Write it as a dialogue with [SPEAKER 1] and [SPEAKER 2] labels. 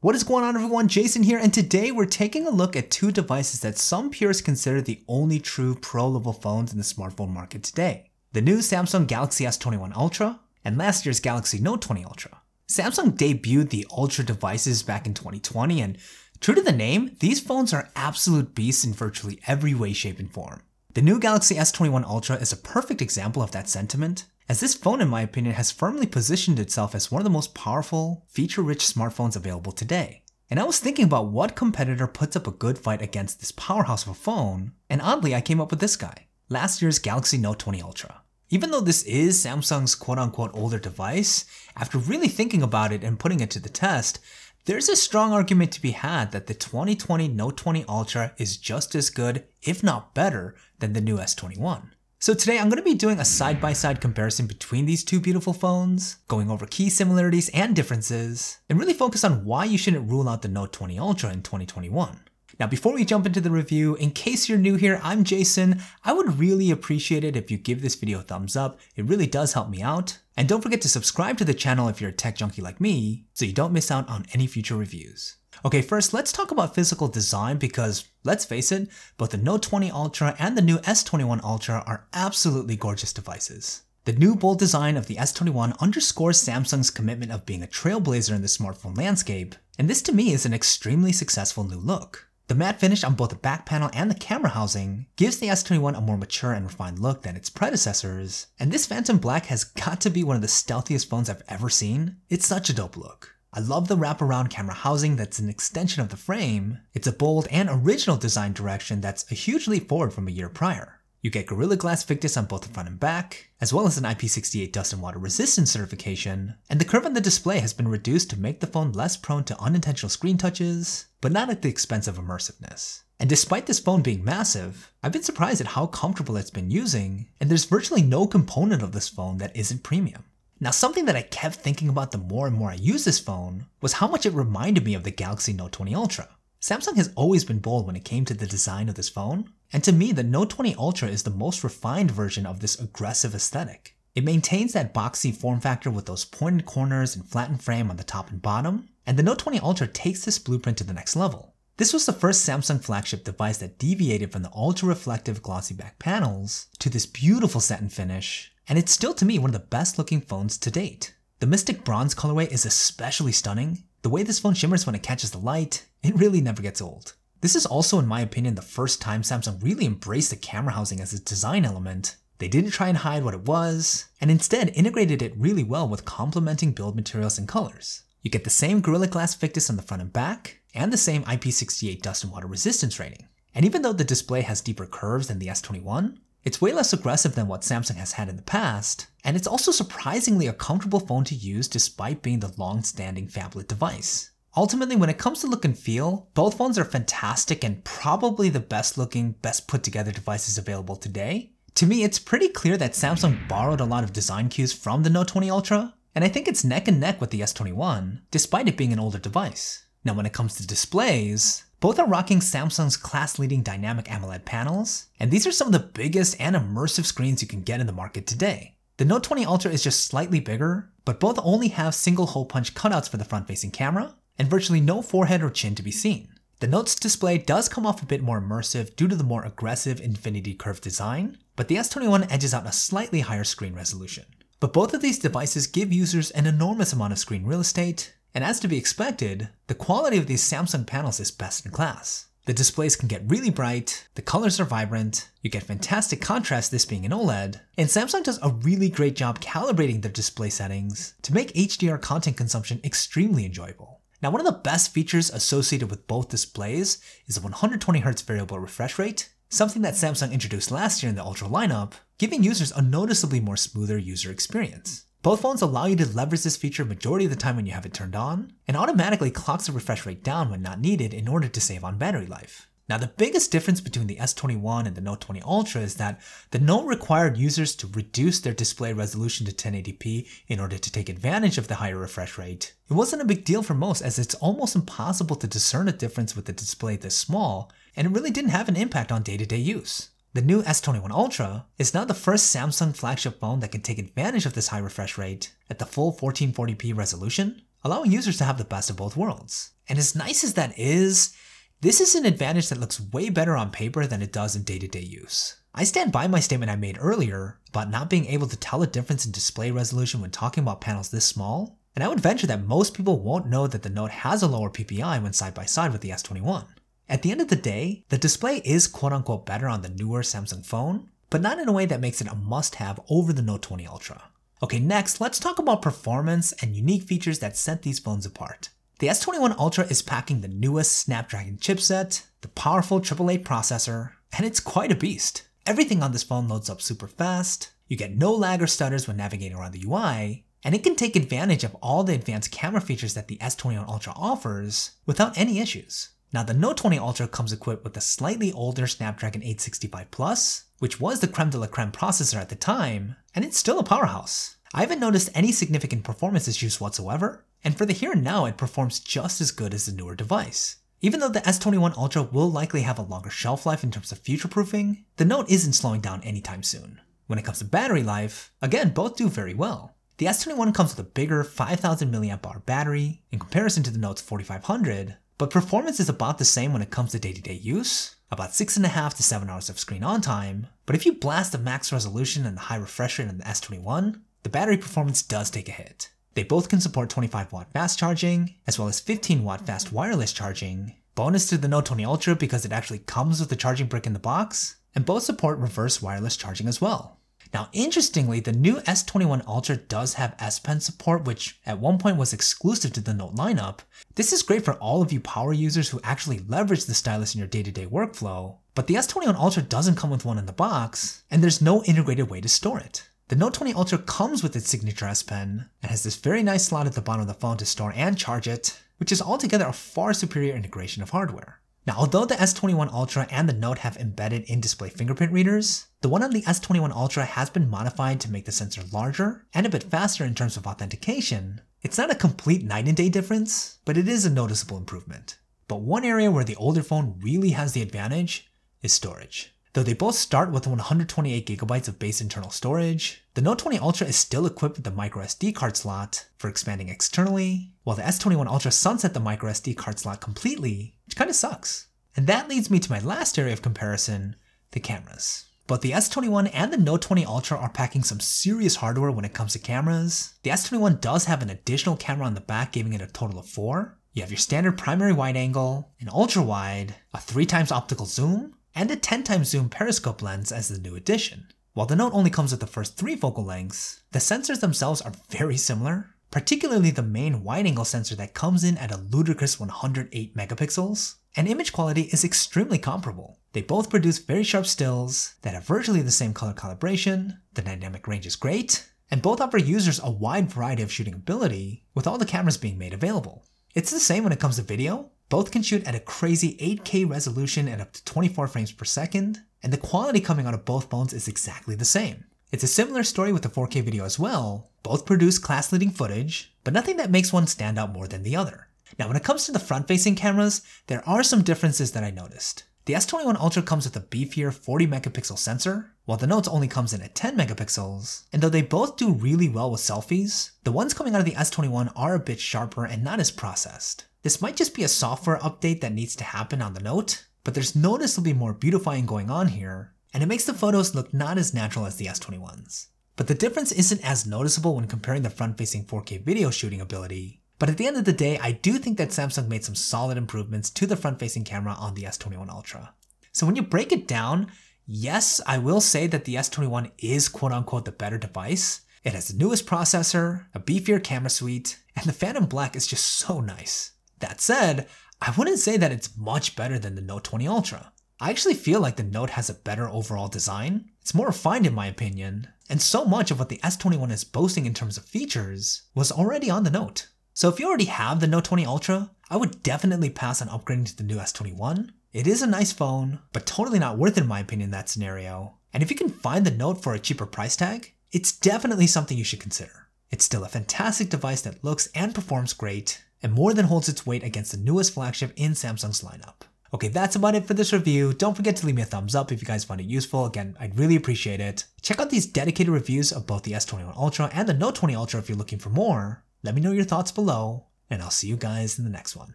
[SPEAKER 1] What is going on everyone, Jason here, and today we're taking a look at two devices that some purists consider the only true pro level phones in the smartphone market today. The new Samsung Galaxy S21 Ultra and last year's Galaxy Note 20 Ultra. Samsung debuted the Ultra devices back in 2020 and true to the name, these phones are absolute beasts in virtually every way, shape, and form. The new Galaxy S21 Ultra is a perfect example of that sentiment, as this phone in my opinion has firmly positioned itself as one of the most powerful, feature-rich smartphones available today. And I was thinking about what competitor puts up a good fight against this powerhouse of a phone, and oddly I came up with this guy, last year's Galaxy Note 20 Ultra. Even though this is Samsung's quote-unquote older device, after really thinking about it and putting it to the test, there's a strong argument to be had that the 2020 Note 20 Ultra is just as good, if not better, than the new S21. So today I'm going to be doing a side-by-side -side comparison between these two beautiful phones, going over key similarities and differences, and really focus on why you shouldn't rule out the Note 20 Ultra in 2021. Now before we jump into the review, in case you're new here, I'm Jason. I would really appreciate it if you give this video a thumbs up, it really does help me out. And don't forget to subscribe to the channel if you're a tech junkie like me, so you don't miss out on any future reviews. Okay, first let's talk about physical design because, let's face it, both the Note 20 Ultra and the new S21 Ultra are absolutely gorgeous devices. The new bold design of the S21 underscores Samsung's commitment of being a trailblazer in the smartphone landscape, and this to me is an extremely successful new look. The matte finish on both the back panel and the camera housing gives the S21 a more mature and refined look than its predecessors, and this Phantom Black has got to be one of the stealthiest phones I've ever seen. It's such a dope look. I love the wraparound camera housing that's an extension of the frame. It's a bold and original design direction that's a huge leap forward from a year prior. You get Gorilla Glass Victus on both the front and back, as well as an IP68 dust and water resistance certification, and the curve on the display has been reduced to make the phone less prone to unintentional screen touches, but not at the expense of immersiveness. And despite this phone being massive, I've been surprised at how comfortable it's been using, and there's virtually no component of this phone that isn't premium. Now something that I kept thinking about the more and more I use this phone was how much it reminded me of the Galaxy Note 20 Ultra. Samsung has always been bold when it came to the design of this phone, and to me the Note 20 Ultra is the most refined version of this aggressive aesthetic. It maintains that boxy form factor with those pointed corners and flattened frame on the top and bottom, and the Note 20 Ultra takes this blueprint to the next level. This was the first Samsung flagship device that deviated from the ultra-reflective glossy back panels to this beautiful satin finish, and it's still to me one of the best looking phones to date. The Mystic Bronze colorway is especially stunning. The way this phone shimmers when it catches the light, it really never gets old. This is also in my opinion the first time Samsung really embraced the camera housing as a design element. They didn't try and hide what it was, and instead integrated it really well with complementing build materials and colors. You get the same Gorilla Glass Victus on the front and back, and the same IP68 dust and water resistance rating. And even though the display has deeper curves than the S21, it's way less aggressive than what Samsung has had in the past, and it's also surprisingly a comfortable phone to use despite being the long-standing phablet device. Ultimately, when it comes to look and feel, both phones are fantastic and probably the best looking, best put together devices available today. To me, it's pretty clear that Samsung borrowed a lot of design cues from the Note 20 Ultra, and I think it's neck and neck with the S21, despite it being an older device. Now when it comes to displays, both are rocking Samsung's class-leading dynamic AMOLED panels, and these are some of the biggest and immersive screens you can get in the market today. The Note 20 Ultra is just slightly bigger, but both only have single hole punch cutouts for the front-facing camera, and virtually no forehead or chin to be seen. The Note's display does come off a bit more immersive due to the more aggressive infinity curve design, but the S21 edges out a slightly higher screen resolution. But both of these devices give users an enormous amount of screen real estate, and as to be expected, the quality of these Samsung panels is best in class. The displays can get really bright, the colors are vibrant, you get fantastic contrast this being an OLED, and Samsung does a really great job calibrating their display settings to make HDR content consumption extremely enjoyable. Now one of the best features associated with both displays is the 120Hz variable refresh rate, something that Samsung introduced last year in the Ultra lineup, giving users a noticeably more smoother user experience. Both phones allow you to leverage this feature majority of the time when you have it turned on, and automatically clocks the refresh rate down when not needed in order to save on battery life. Now the biggest difference between the S21 and the Note 20 Ultra is that the Note required users to reduce their display resolution to 1080p in order to take advantage of the higher refresh rate. It wasn't a big deal for most as it's almost impossible to discern a difference with a display this small, and it really didn't have an impact on day-to-day -day use. The new S21 Ultra is now the first Samsung flagship phone that can take advantage of this high refresh rate at the full 1440p resolution, allowing users to have the best of both worlds. And as nice as that is, this is an advantage that looks way better on paper than it does in day-to-day -day use. I stand by my statement I made earlier about not being able to tell a difference in display resolution when talking about panels this small, and I would venture that most people won't know that the Note has a lower PPI when side by side with the S21. At the end of the day, the display is quote unquote better on the newer Samsung phone, but not in a way that makes it a must have over the Note 20 Ultra. Okay, next, let's talk about performance and unique features that set these phones apart. The S21 Ultra is packing the newest Snapdragon chipset, the powerful 888 processor, and it's quite a beast. Everything on this phone loads up super fast, you get no lag or stutters when navigating around the UI, and it can take advantage of all the advanced camera features that the S21 Ultra offers without any issues. Now the Note 20 Ultra comes equipped with a slightly older Snapdragon 865 Plus, which was the creme de la creme processor at the time, and it's still a powerhouse. I haven't noticed any significant performance issues whatsoever, and for the here and now it performs just as good as the newer device. Even though the S21 Ultra will likely have a longer shelf life in terms of future-proofing, the Note isn't slowing down anytime soon. When it comes to battery life, again, both do very well. The S21 comes with a bigger 5000 mAh battery in comparison to the Note's 4500, but performance is about the same when it comes to day-to-day -day use, about 6.5 to 7 hours of screen on time, but if you blast the max resolution and the high refresh rate on the S21, the battery performance does take a hit. They both can support 25 watt fast charging, as well as 15 watt fast wireless charging, bonus to the Note 20 Ultra because it actually comes with the charging brick in the box, and both support reverse wireless charging as well. Now, interestingly, the new S21 Ultra does have S Pen support, which at one point was exclusive to the Note lineup. This is great for all of you power users who actually leverage the stylus in your day-to-day -day workflow, but the S21 Ultra doesn't come with one in the box, and there's no integrated way to store it. The Note 20 Ultra comes with its signature S Pen, and has this very nice slot at the bottom of the phone to store and charge it, which is altogether a far superior integration of hardware. Now, although the S21 Ultra and the Note have embedded in-display fingerprint readers, the one on the S21 Ultra has been modified to make the sensor larger and a bit faster in terms of authentication. It's not a complete night and day difference, but it is a noticeable improvement. But one area where the older phone really has the advantage is storage. Though they both start with 128GB of base internal storage, the Note 20 Ultra is still equipped with the microSD card slot for expanding externally, while the S21 Ultra sunset the microSD card slot completely, which kinda sucks. And that leads me to my last area of comparison, the cameras. Both the S21 and the Note 20 Ultra are packing some serious hardware when it comes to cameras. The S21 does have an additional camera on the back giving it a total of 4. You have your standard primary wide angle, an ultra wide, a 3 times optical zoom, and a 10 times zoom periscope lens as the new addition. While the Note only comes with the first three focal lengths, the sensors themselves are very similar, particularly the main wide-angle sensor that comes in at a ludicrous 108 megapixels, and image quality is extremely comparable. They both produce very sharp stills that have virtually the same color calibration, the dynamic range is great, and both offer users a wide variety of shooting ability, with all the cameras being made available. It's the same when it comes to video, both can shoot at a crazy 8K resolution at up to 24 frames per second, and the quality coming out of both phones is exactly the same. It's a similar story with the 4K video as well, both produce class-leading footage, but nothing that makes one stand out more than the other. Now when it comes to the front-facing cameras, there are some differences that I noticed. The S21 Ultra comes with a beefier 40 megapixel sensor, while the Note only comes in at 10 megapixels, and though they both do really well with selfies, the ones coming out of the S21 are a bit sharper and not as processed. This might just be a software update that needs to happen on the Note, but there's noticeably more beautifying going on here, and it makes the photos look not as natural as the S21's. But the difference isn't as noticeable when comparing the front-facing 4K video shooting ability, but at the end of the day, I do think that Samsung made some solid improvements to the front-facing camera on the S21 Ultra. So when you break it down, yes, I will say that the S21 is quote-unquote the better device. It has the newest processor, a beefier camera suite, and the Phantom Black is just so nice. That said, I wouldn't say that it's much better than the Note 20 Ultra. I actually feel like the Note has a better overall design. It's more refined in my opinion, and so much of what the S21 is boasting in terms of features was already on the Note. So if you already have the Note 20 Ultra, I would definitely pass on upgrading to the new S21. It is a nice phone, but totally not worth it in my opinion in that scenario. And if you can find the Note for a cheaper price tag, it's definitely something you should consider. It's still a fantastic device that looks and performs great, and more than holds its weight against the newest flagship in Samsung's lineup. Okay, that's about it for this review. Don't forget to leave me a thumbs up if you guys found it useful. Again, I'd really appreciate it. Check out these dedicated reviews of both the S21 Ultra and the Note 20 Ultra if you're looking for more. Let me know your thoughts below, and I'll see you guys in the next one.